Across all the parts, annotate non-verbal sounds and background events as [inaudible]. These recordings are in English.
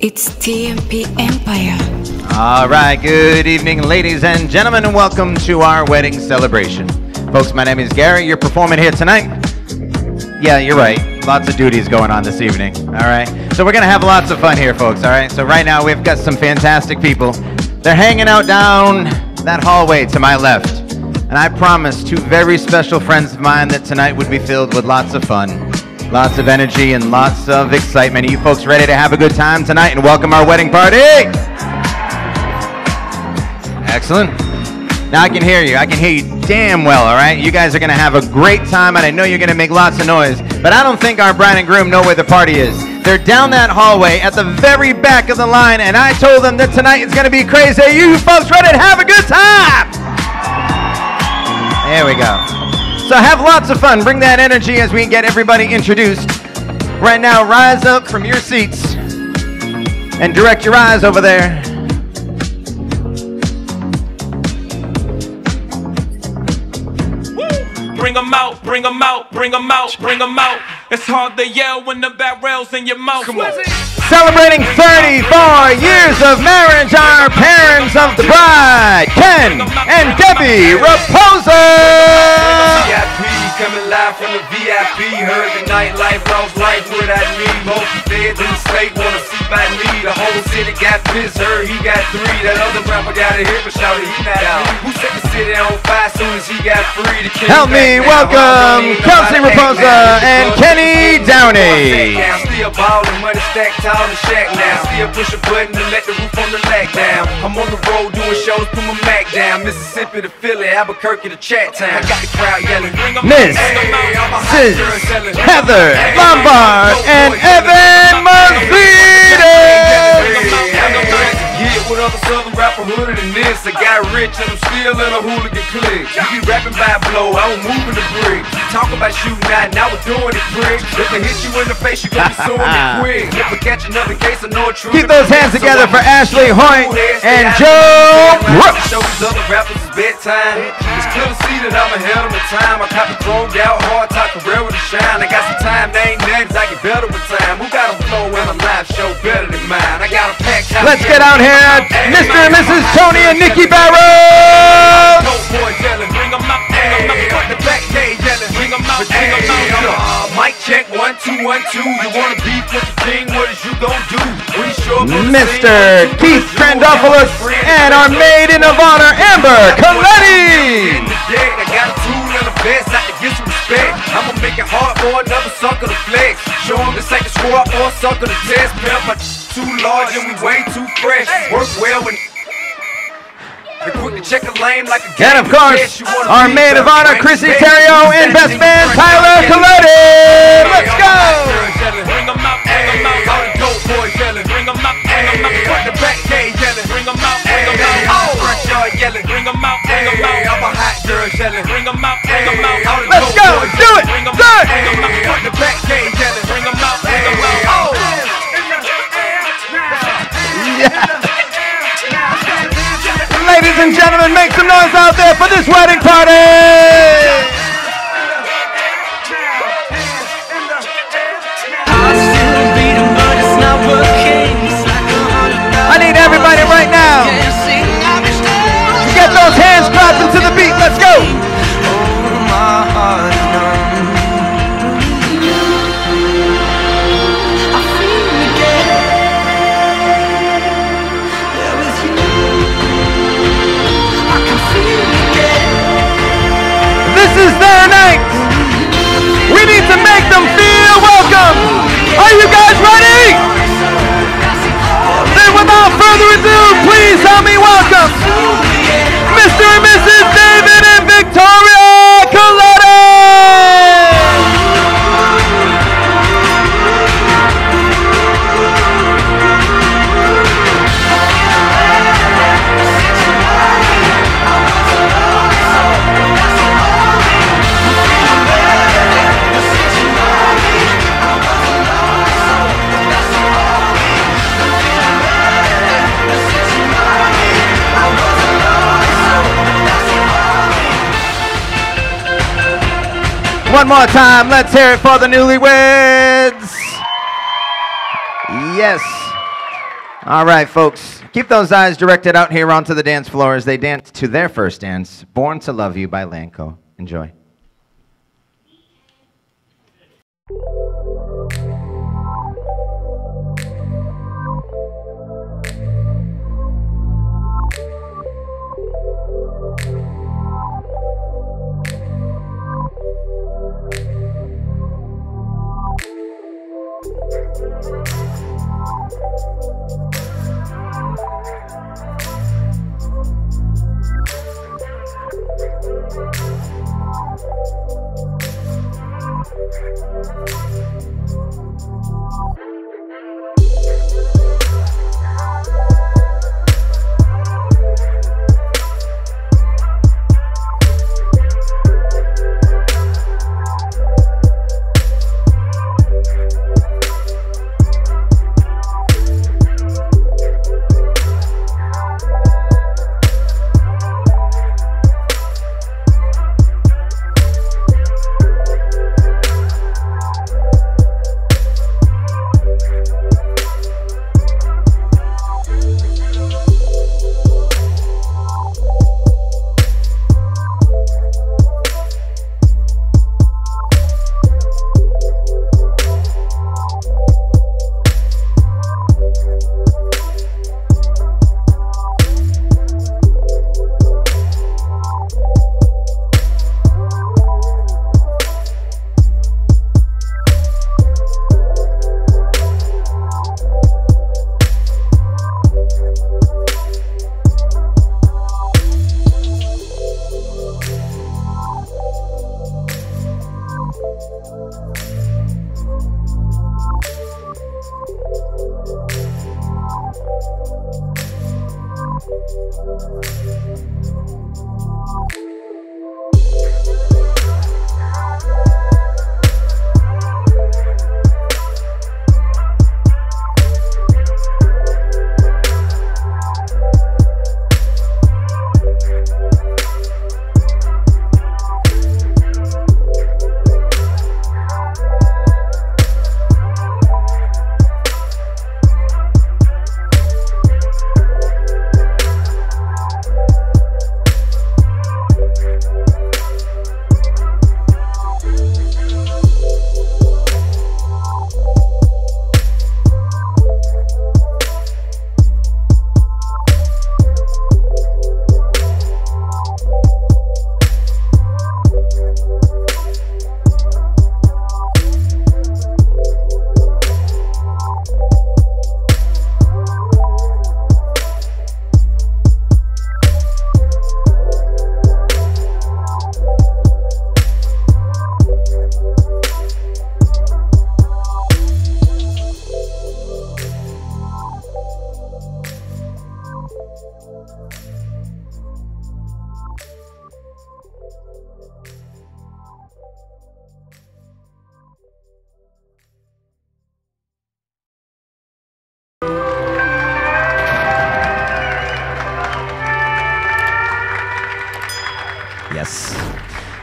It's TMP Empire. All right, good evening, ladies and gentlemen, and welcome to our wedding celebration. Folks, my name is Gary. You're performing here tonight. Yeah, you're right. Lots of duties going on this evening. All right. So we're going to have lots of fun here, folks. All right. So right now we've got some fantastic people. They're hanging out down that hallway to my left. And I promised two very special friends of mine that tonight would be filled with lots of fun, lots of energy, and lots of excitement. Are you folks ready to have a good time tonight and welcome our wedding party? Excellent. Now I can hear you. I can hear you damn well, all right? You guys are going to have a great time, and I know you're going to make lots of noise, but I don't think our bride and groom know where the party is. They're down that hallway at the very back of the line, and I told them that tonight is going to be crazy. You folks ready to have a So have lots of fun. Bring that energy as we get everybody introduced. Right now, rise up from your seats and direct your eyes over there. Bring 'em out, bring 'em out, bring 'em out, bring 'em out. It's hard to yell when the barrel's in your mouth. Come on. Celebrating 34 years of marriage, our parents of the bride, Ken and Debbie Raposa. Live from the VIP. Heard the nightlife, lost life without me. Most feds in the state wanna see by me. The whole city got pissed, heard he got three. That other rapper got a hit, but shouted he not out. Who set the city on fire soon as he got free? The Help me welcome Kelsey Raposa and Kenny Downey. Still ballin', money stacked tall in the shack now. Still push a button to let the roof on the lag down. I'm on the road doing shows, put my Mac down. Mississippi to Philly, Albuquerque to Chat Town. I got the crowd yelling. Miss out, bring 'em out. I'm a hot Sis. Heather Lombard, and Evan rapper hooded than this. I got rich and I'm still in a hooligan clique. You be rapping by blow, I was moving the brick. Talk about shooting out, now we're doing it quick. If they hit you in the face, you gonna be suing [laughs] me quick. If I catch another case, I know it's true. Keep those hands together for Ashley Hoyt and Joe Brooks. Show these other rappers it's bedtime. It's clear to see that I'm ahead of my time. I copy thrown out hard, talk career with a shine. I got some time, they ain't names, I get better with time. Who got a flow in a live show better Let's get out here, Mr. and Mrs. Tony and Nikki Barrow. Dope boy yelling. Bring 'em out, bring 'em Hey, out. what the back day yelling. Bring 'em out, But bring 'em hey, out. Mic check one two one two. You wanna beef with the king? What is you gon' do? When you show up on the scene, Mr. Keith and our of honor, Amber. Make it hard for another sucker to flex. Show him this ain't the squad or a sucker to test. Pimp, my too large and we way too fresh. Work well when. They quick to check a lane like a And game of course. You wanna our beat maid of them, honor. Chrissy Terrio, and best man, Tyler front Let's go. Bring 'em out, bring 'em Hey, all out. the dope boys yelling. Bring 'em out, bring 'em Hey, out. what the back gate and gentlemen, make some noise out there for this wedding party. Is their night. We need to make them feel welcome. Are you guys ready? Then without further ado, please help me welcome Mr. and Mrs. One more time, let's hear it for the newlyweds. Yes. All right, folks. Keep those eyes directed out here onto the dance floor as they dance to their first dance, Born to Love You by Lanco. Enjoy.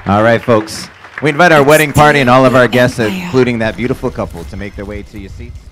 All right, folks. We invite our wedding party and all of our guests, including that beautiful couple, to make their way to your seats.